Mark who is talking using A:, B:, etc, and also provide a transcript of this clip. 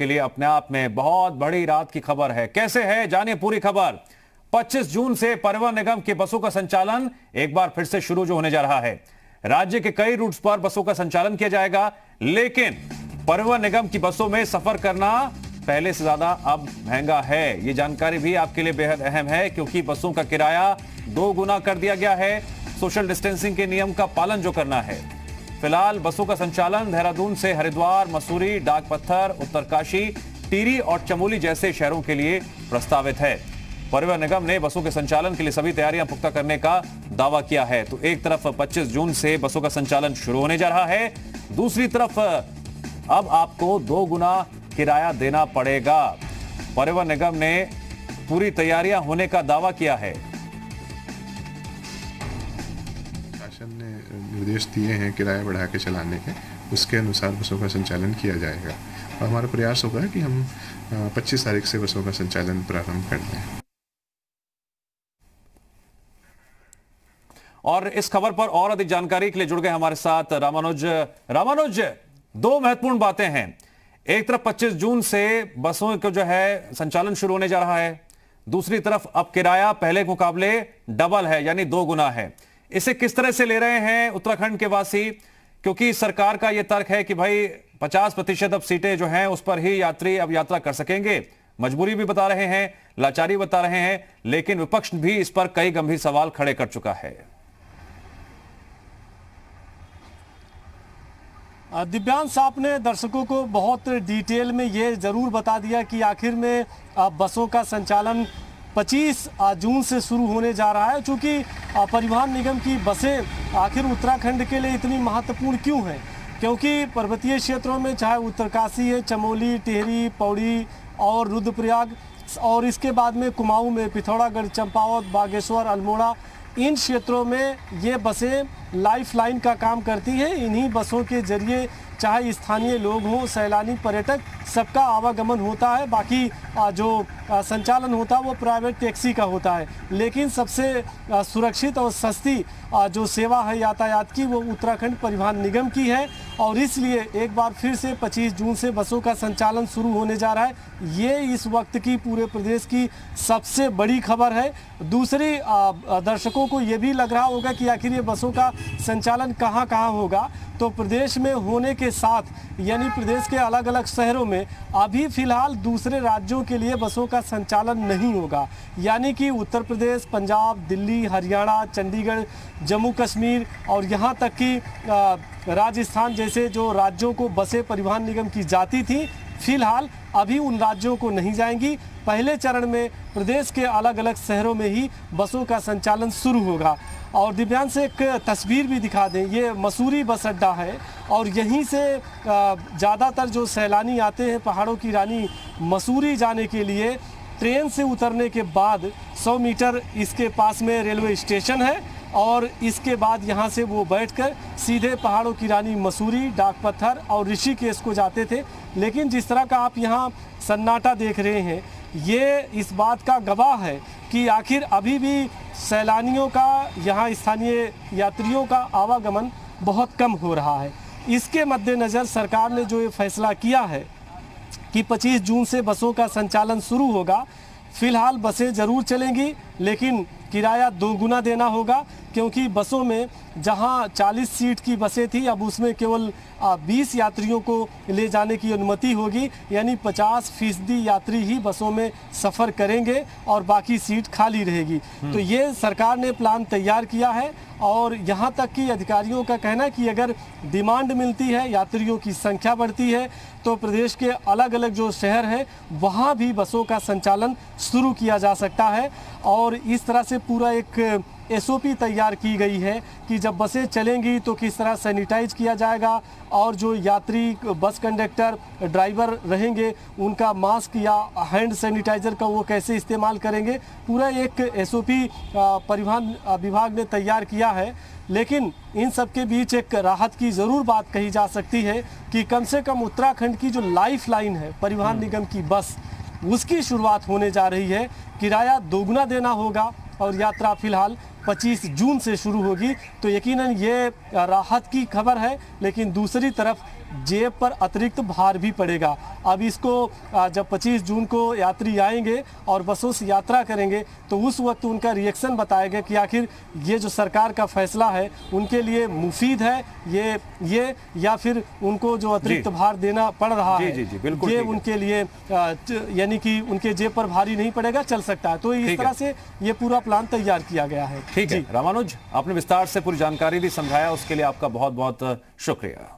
A: के लिए अपने आप में बहुत बड़ी रात की खबर है। कैसे है? जानिए पूरी खबर। 25 जून से परिवहन निगम की बसों का संचालन एक बार फिर से शुरू जो होने जा रहा है। राज्य के कई रूट्स पर बसों का संचालन किया जाएगा, लेकिन परिवहन निगम की बसों में सफ़र करना पहले से ज़्यादा अब महँगा है। ये जानकारी भी आपके लिए बेहद अहम है, क्योंकि बसों का किराया दो गुना कर दिया गया है। सोशल डिस्टेंसिंग के नियम का पालन जो करना है। फ़िलहाल बसों का संचालन देहरादून से हरिद्वार, मसूरी डाक पत्थर उत्तरकाशी टीरी और चमोली जैसे शहरों के लिए प्रस्तावित है। परिवहन निगम ने बसों के संचालन के लिए सभी तैयारियाँ पुख्ता करने का दावा किया है। तो एक तरफ़ 25 जून से बसों का संचालन शुरू होने जा रहा है। दूसरी तरफ़, अब आपको दो गुना किराया देना पड़ेगा। परिवहन निगम ने पूरी तैयारियाँ होने का दावा किया है।
B: शासन ने निर्देश दिए हैं किराया बढ़ा के चलाने के, उसके अनुसार बसों का संचालन किया जाएगा। और हमारा प्रयास होगा कि हम 25 तारीख से बसों का संचालन प्रारंभ कर दें।
A: और इस खबर पर और अधिक जानकारी के लिए जुड़ गए हमारे साथ रामानुज। रामानुज, दो महत्वपूर्ण बातें हैं। एक तरफ़ 25 जून से बसों का जो है संचालन शुरू होने जा रहा है। दूसरी तरफ़ अब किराया पहले के मुकाबले डबल है, यानी दो गुना है। इसे किस तरह से ले रहे हैं उत्तराखंड के वासी? क्योंकि सरकार का यह तर्क है कि भाई 50 प्रतिशत अब सीटें जो हैं, उस पर ही यात्री अब यात्रा कर सकेंगे। मजबूरी भी बता रहे हैं, लाचारी बता रहे हैं, लेकिन विपक्ष भी इस पर कई गंभीर सवाल खड़े कर चुका है।
C: दिव्यांश आपने दर्शकों को बहुत डिटेल में ये ज़रूर बता दिया कि आखिर में बसों का संचालन 25 जून से शुरू होने जा रहा है, चूँकि परिवहन निगम की बसें आखिर उत्तराखंड के लिए इतनी महत्वपूर्ण क्यों हैं? क्योंकि पर्वतीय क्षेत्रों में, चाहे उत्तरकाशी है, चमोली, टिहरी, पौड़ी और रुद्रप्रयाग, और इसके बाद में कुमाऊं में पिथौरागढ़, चंपावत, बागेश्वर, अल्मोड़ा, इन क्षेत्रों में ये बसें लाइफ लाइन का काम करती है। इन्हीं बसों के ज़रिए चाहे स्थानीय लोग हों, सैलानी पर्यटक, सबका आवागमन होता है। बाकी जो संचालन होता है, वो प्राइवेट टैक्सी का होता है। लेकिन सबसे सुरक्षित और सस्ती जो सेवा है यातायात की, वो उत्तराखंड परिवहन निगम की है। और इसलिए एक बार फिर से 25 जून से बसों का संचालन शुरू होने जा रहा है। ये इस वक्त की पूरे प्रदेश की सबसे बड़ी खबर है। दूसरी दर्शकों को ये भी लग रहा होगा कि आखिर ये बसों का संचालन कहाँ कहाँ होगा? तो प्रदेश में होने के साथ, यानी प्रदेश के अलग अलग शहरों में, अभी फ़िलहाल दूसरे राज्यों के लिए बसों का संचालन नहीं होगा। यानी कि उत्तर प्रदेश, पंजाब, दिल्ली, हरियाणा, चंडीगढ़, जम्मू कश्मीर और यहाँ तक कि राजस्थान जैसे जो राज्यों को बसें परिवहन निगम की जाती थी, फ़िलहाल अभी उन राज्यों को नहीं जाएँगी। पहले चरण में प्रदेश के अलग अलग शहरों में ही बसों का संचालन शुरू होगा। और दिव्यांश एक तस्वीर भी दिखा दें, ये मसूरी बस अड्डा है और यहीं से ज़्यादातर जो सैलानी आते हैं पहाड़ों की रानी मसूरी जाने के लिए, ट्रेन से उतरने के बाद 100 मीटर इसके पास में रेलवे स्टेशन है और इसके बाद यहाँ से वो बैठकर सीधे पहाड़ों की रानी मसूरी, डाक पत्थर और ऋषिकेश को जाते थे। लेकिन जिस तरह का आप यहाँ सन्नाटा देख रहे हैं ये इस बात का गवाह है कि आखिर अभी भी सैलानियों का, यहाँ स्थानीय यात्रियों का आवागमन बहुत कम हो रहा है। इसके मद्देनज़र सरकार ने जो ये फैसला किया है कि 25 जून से बसों का संचालन शुरू होगा, फ़िलहाल बसें ज़रूर चलेंगी, लेकिन किराया दोगुना देना होगा। क्योंकि बसों में जहाँ 40 सीट की बसें थी अब उसमें केवल आ, 20 यात्रियों को ले जाने की अनुमति होगी। यानी 50 फ़ीसदी यात्री ही बसों में सफ़र करेंगे और बाकी सीट खाली रहेगी। तो ये सरकार ने प्लान तैयार किया है और यहाँ तक कि अधिकारियों का कहना है कि अगर डिमांड मिलती है यात्रियों की संख्या बढ़ती है तो प्रदेश के अलग अलग जो शहर हैं वहाँ भी बसों का संचालन शुरू किया जा सकता है। और इस तरह से पूरा एक एसओपी तैयार की गई है कि जब बसें चलेंगी तो किस तरह सैनिटाइज किया जाएगा और जो यात्री बस कंडक्टर ड्राइवर रहेंगे उनका मास्क या हैंड सैनिटाइजर का वो कैसे इस्तेमाल करेंगे पूरा एक एसओपी परिवहन विभाग ने तैयार किया है। लेकिन इन सब के बीच एक राहत की ज़रूर बात कही जा सकती है कि कम से कम उत्तराखंड की जो लाइफ लाइन है परिवहन निगम की बस उसकी शुरुआत होने जा रही है। किराया दोगुना देना होगा और यात्रा फ़िलहाल 25 जून से शुरू होगी। तो यकीनन ये राहत की खबर है लेकिन दूसरी तरफ़ जेब पर अतिरिक्त भार भी पड़ेगा। अब इसको जब 25 जून को यात्री आएँगे और बसों से यात्रा करेंगे तो उस वक्त उनका रिएक्शन बताएगा कि आखिर ये जो सरकार का फैसला है उनके लिए मुफीद है ये ये या फिर उनको जो अतिरिक्त भार देना पड़ रहा
A: जी,
C: है।
A: जी, जी, बिल्कुल
C: ये उनके लिए यानी कि उनके जेब पर भारी नहीं पड़ेगा चल सकता है। तो इस तरह से ये पूरा प्लान तैयार किया गया है।
A: ठीक है रामानुज आपने विस्तार से पूरी जानकारी भी समझाया उसके लिए आपका बहुत बहुत शुक्रिया।